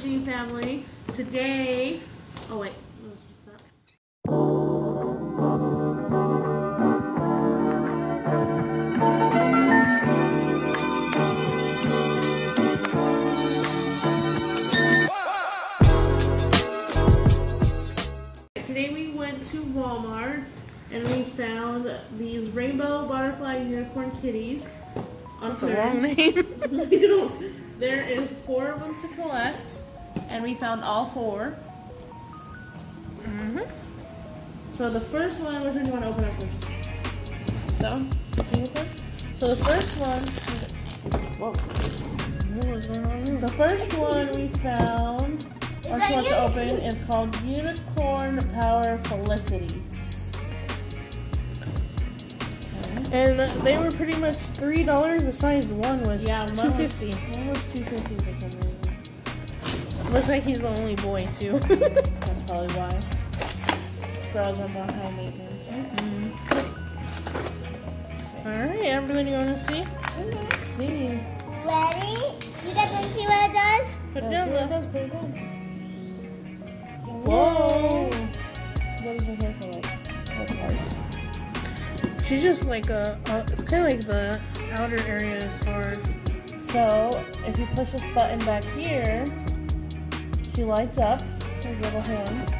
Disney family. Today, oh wait. Today we went to Walmart and we found these rainbow butterfly unicorn kitties on That's a long name. there is four of them to collect, and we found all 4 hmm So the first one, which one do you want to open up first? That one? So the first one, whoa. What was going on The first one we found, or she wants to open, is called Unicorn Power Felicity. And they were pretty much three dollars. The size one was Yeah, two fifty. Mine was 250 for some reason. Looks like he's the only boy too. That's probably why. Girls are more high maintenance. All right, everyone, you want to see? Let's see. Ready? You guys want to see what it does? Put it down see what it does. Put it down. Whoa! What is her hair for like? What part? She's just like a. Uh, it's kind of like the outer area is hard. So, if you push this button back here, she lights up. Her little hand.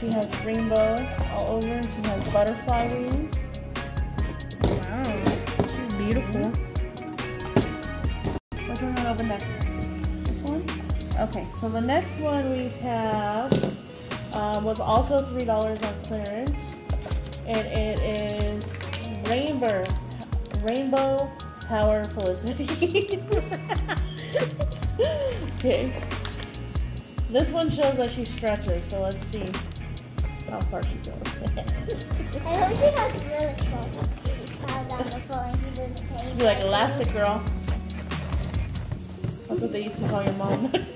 She has rainbow all over and she has butterfly wings. Wow, she's beautiful. Which one open next? This one? Okay, so the next one we have uh, was also $3 on clearance. And it is Rainbow, Rainbow Power Felicity. okay. This one shows that she stretches, so let's see how far she goes. I hope she goes really close. She falls down the floor and she does the same. Be like elastic girl. That's what they used to call your mom. Look,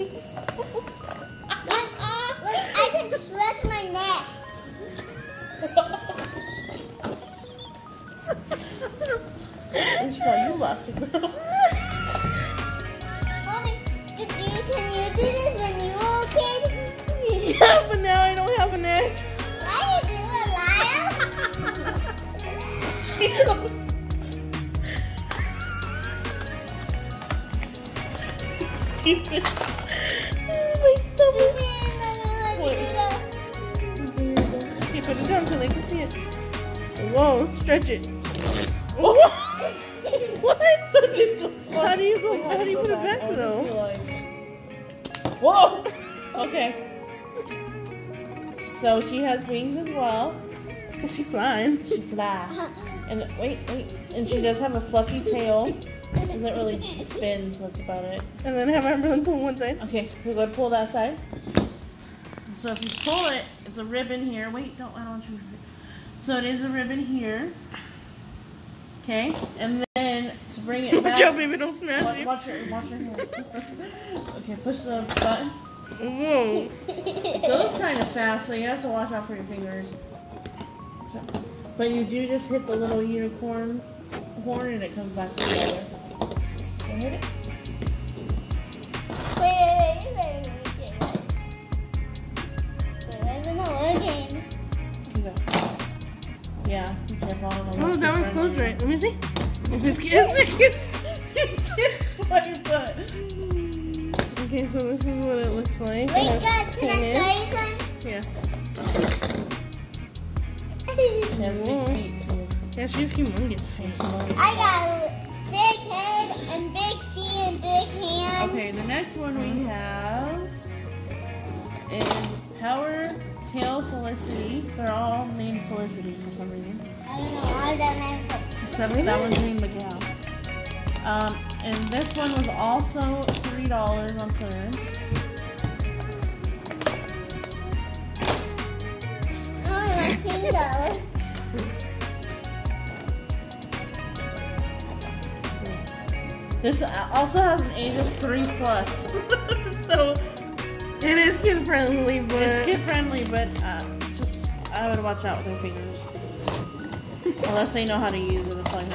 look, I can stretch my neck. They should call you elastic girl. Stupid. my stomach. Okay, put it down so they can see it. Whoa, stretch it. Whoa. what? How do you go? How do you put it back though? Whoa! Okay. So she has wings as well. Is she flying? She flies. And wait, wait. And she does have a fluffy tail. Doesn't really spin, so that's about it. And then have Amberlyn pull one side. Okay, we're going to pull that side. So if you pull it, it's a ribbon here. Wait, don't, I don't want you to. So it is a ribbon here. Okay, and then to bring it back. Watch out, baby, don't smash Watch, it. watch your, watch your hand. okay, push the button. Whoa. It goes kind of fast, so you have to watch out for your fingers. So- But you do just hit the little unicorn horn and it comes back together. So hit it. Wait, wait, wait, wait, wait, again. You go. Yeah, be careful. I Oh, that one's closed right. Let me see. If it's it's, It's my butt. Okay, so this is what it looks like. Wait, Yeah, she's humongous. I got a big head and big feet and big hands. Okay, the next one we have is Power Tail Felicity. They're all named Felicity for some reason. I don't know why that name. Except that one's named Miguel. Um, and this one was also $3 on clearance. Oh, $3. This also has an age of three plus, so It is kid friendly, but it's kid friendly. But uh, just I would watch out with their fingers, unless they know how to use it. It's like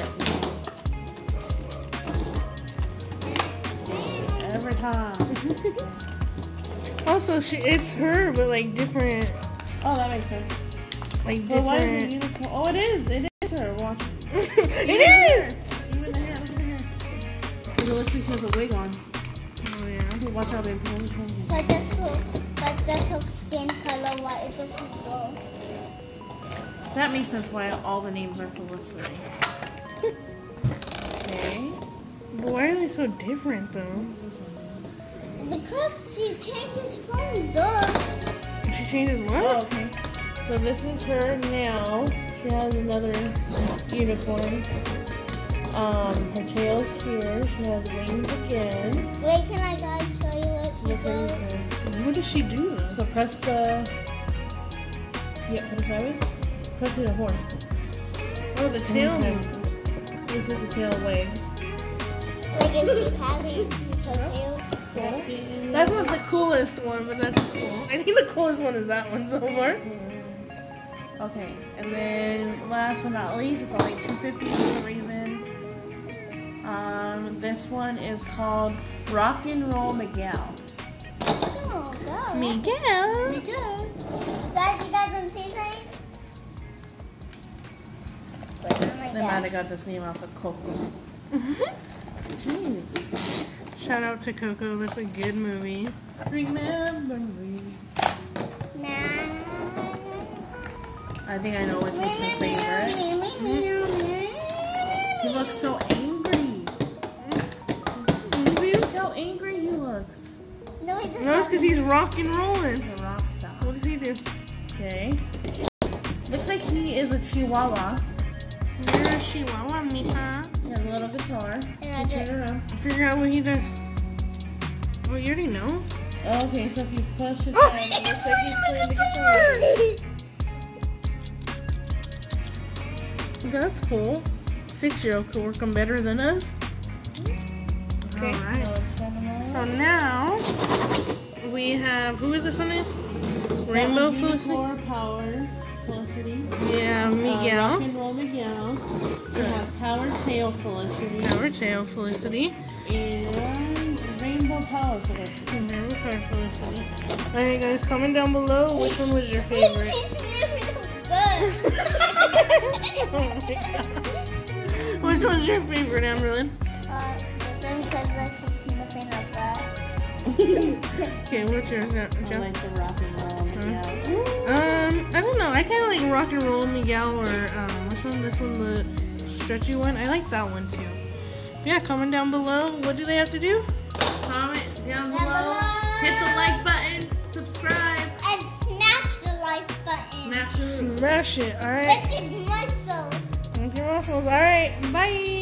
every time. Also, she it's her, but like different, Oh, that makes sense. like But why is it different. unicorn? Oh, it is. It is her. Watch. it is. Has a wig on. Oh yeah. Okay, watch out, baby. Let me try again. But that's her, but that's her skin color. Why is this blue? That makes sense why all the names are Felicity. Okay. But why are they so different though? What's this one? Because she changes phones up. She changes Oh, what? okay. So this is her now. She has another unicorn. Um, her tail's here. She has wings again. Wait, can I guys show you what she Looks does? her. What does she do? So press the. Yeah, put it sideways. Press the horn. Oh, the tail. Okay. moves. Looks like the tail waves. Like if she's having her tail. That one's the coolest one, but that's cool. I think the coolest one is that one so far. Okay, and then last but not least, it's only 250 for some reason. Um, this one is called Rock and Roll Miguel. Oh, God. Miguel. Miguel. Guys, you guys want to see something? Oh They might have got this name off of Coco. Jeez. Shout out to Coco. That's a good movie. Remember me. Nah. I think I know which one's her favorite. He looks so No, he's it's because he's rock and rolling. The rock star. What does he do? Okay. Looks like he is a chihuahua. You're a chihuahua, mija. He has a little guitar. I You it around. Figure out what he does. Oh, you already know? Oh, okay, so if you push his Oh, head, it looks like he's playing the guitar. That's cool. Six-year-old could work on better than us. Hmm? Okay, now let's set him So now we have who is this one? in? Rainbow That Felicity. Power Felicity. Yeah, Uh, rock Miguel. and Roll Miguel. We have Power Tail Felicity. Power Tail Felicity. And Rainbow Power Felicity. And Rainbow Power Felicity. Alright guys, comment down below which one was your favorite. oh my god. Which one's your favorite, Amberlyn? Uh, this one because like she's sniffing her butt. Okay, what's yours, Am- I like the Rock and Roll Miguel. Um, I don't know. I kind of like Rock and Roll Miguel or um, which one? This one, the stretchy one. I like that one too. Yeah, comment down below. What do they have to do? Comment down Down below. below. Hit the like button. Subscribe. And smash the like button. Smash it. Smash it. All right. Let's muscles. Thank you, muscles. All right. Bye. Bye.